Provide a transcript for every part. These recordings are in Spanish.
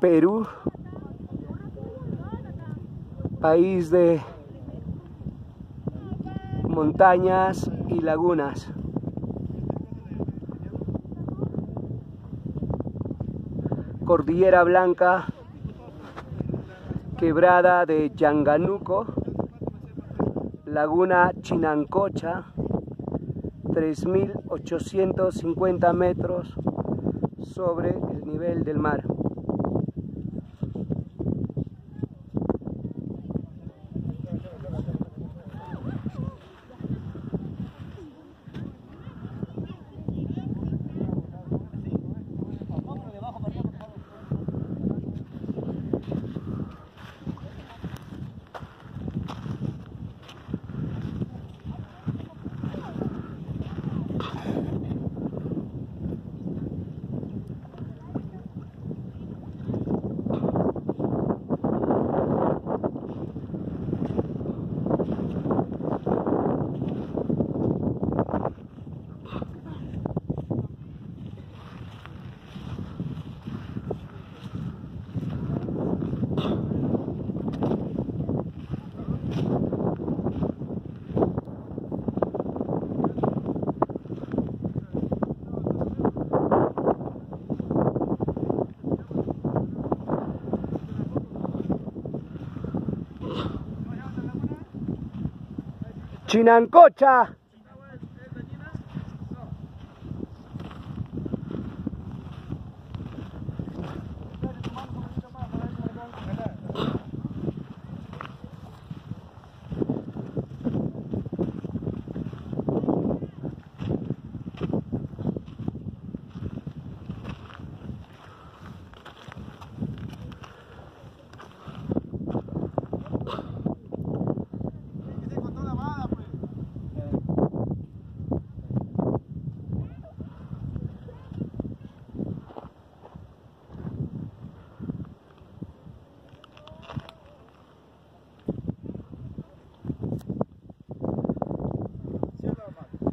Perú, país de montañas y lagunas. Cordillera Blanca, Quebrada de Yanganuco, Laguna Chinancocha, 3.850 metros sobre el nivel del mar. Chinancocha.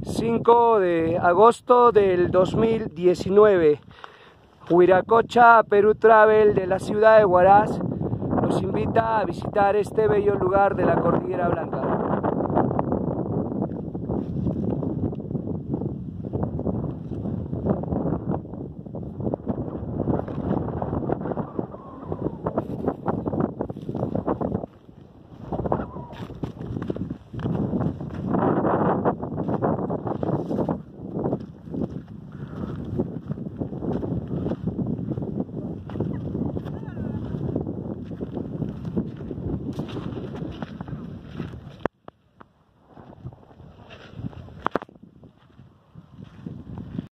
...5 de agosto del 2019... Huiracocha Perú Travel de la ciudad de Huaraz... ...nos invita a visitar este bello lugar de la Cordillera Blanca.